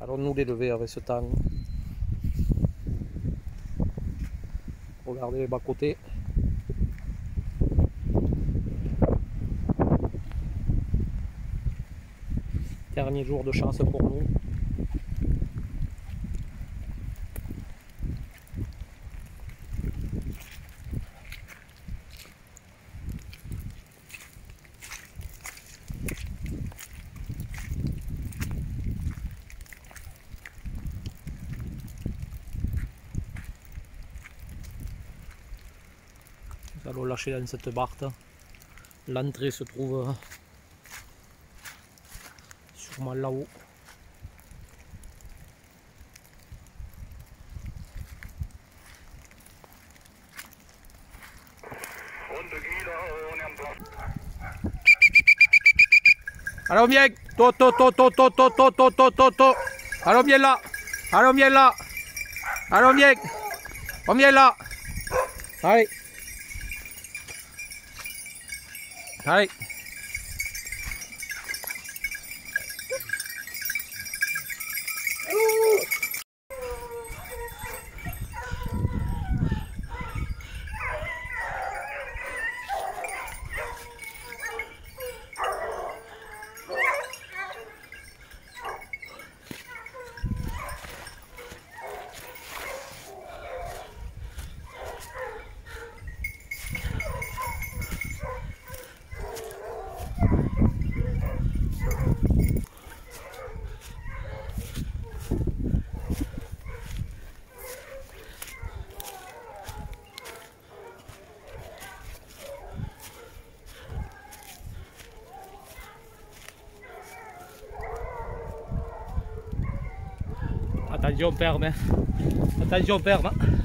Allons-nous les lever avec ce temps Regardez les bas-côtés. Dernier jour de chance pour nous. Nous allons lâcher dans cette barque. L'entrée se trouve sûrement là-haut. Allons bien To, to, to, to, to, to, to, to, to, to, to. Allons bien là Allons bien là Allons bien On vient là Allez はい Attention ferme. Hein. Attention ferme. Hein.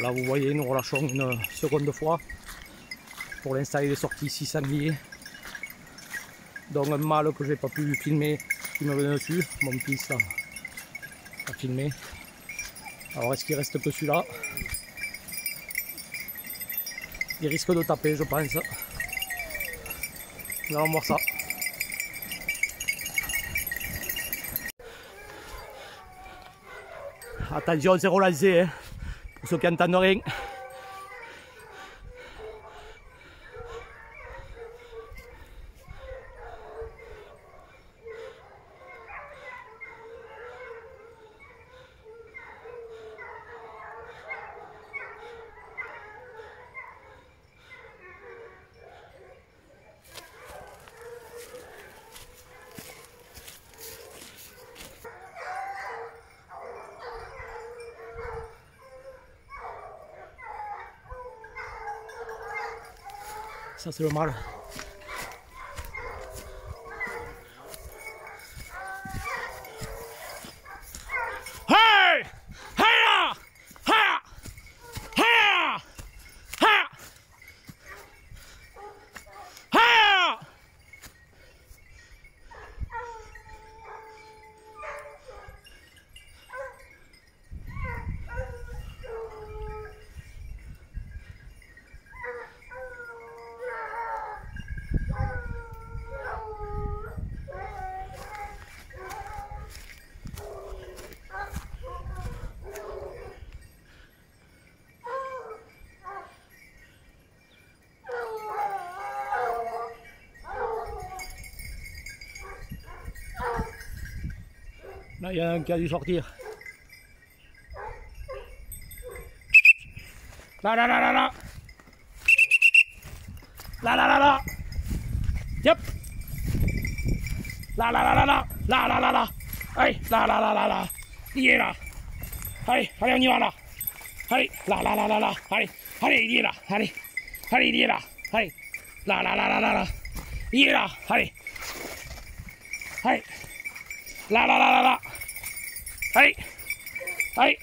Là vous voyez nous relâchons une seconde fois. Pour l'instant il est sorti 6 sangliers donc un mâle que j'ai pas pu filmer qui me venait dessus. Mon fils là, a filmé. Alors est-ce qu'il reste que celui-là? Il risque de taper je pense. Nous allons voir ça. Attention c'est relancé hein, ceux qui n'entendent rien Ça c'est le mâle. Il y a un qui a dû sortir. Là, là, là, là, là. Là, là, là, là. Yep. Là, là, là, là, là. Là, là, là, là. Allez, là, là, là, là, là. Il est là. Allez, allez, on y va là. Allez, là, là, là, là, là. Allez, allez, il est là. Allez, allez, il est là. Allez, là, là, là, là, là, là. Il est là. Allez. Allez. Là, là, là, là, là. Allez. Allez.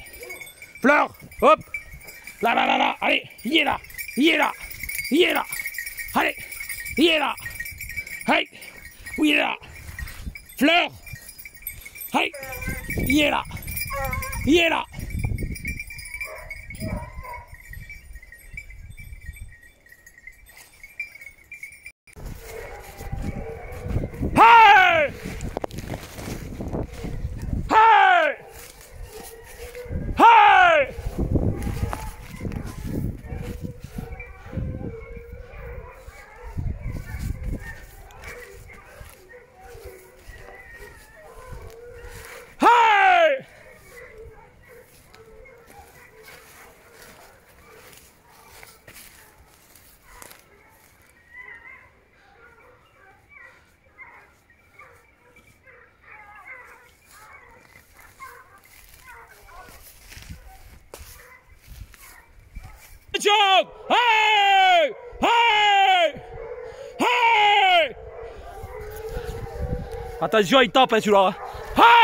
Fleur. Hop. Là, là, là, là. Allez. Il est là. Il est là. Il est là. Allez. Il est là. Allez. Oui, il est là. Fleur. Allez. Il est là. Il est là. Attention, il tape hein, celui-là. Hey!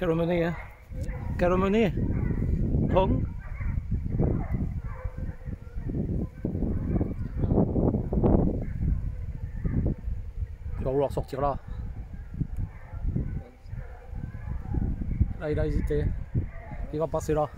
Calomnie, hein Hong Il va vouloir sortir là. Là, il a hésité. Il va passer là.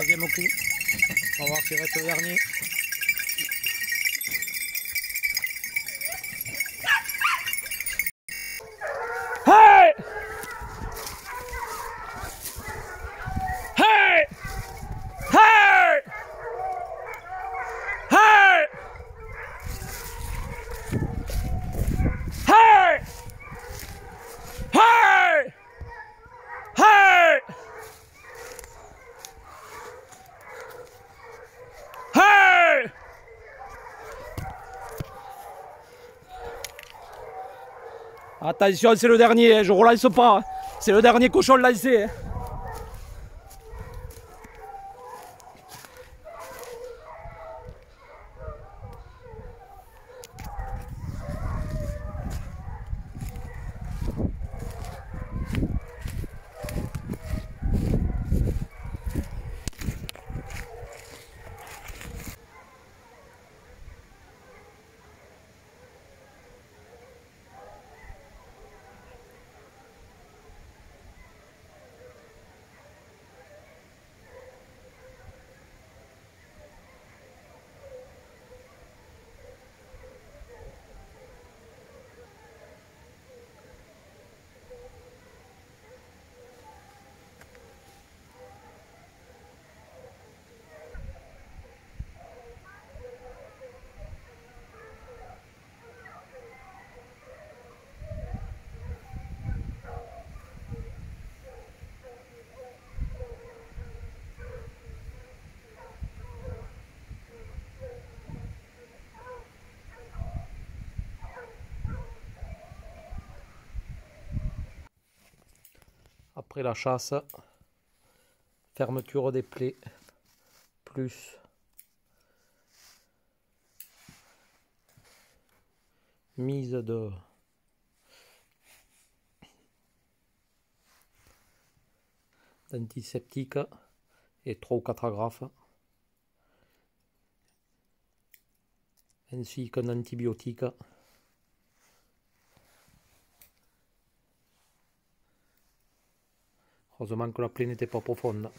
Troisième coup. On va voir s'il reste le dernier. Attention, c'est le dernier, hein, je relance pas. hein. C'est le dernier cochon lancé. Après la chasse, fermeture des plaies, plus. Mise de. D'antiseptique et 3 ou 4 agrafes. Ainsi qu'un antibiotique O se zaman kuraplini depo po fonda.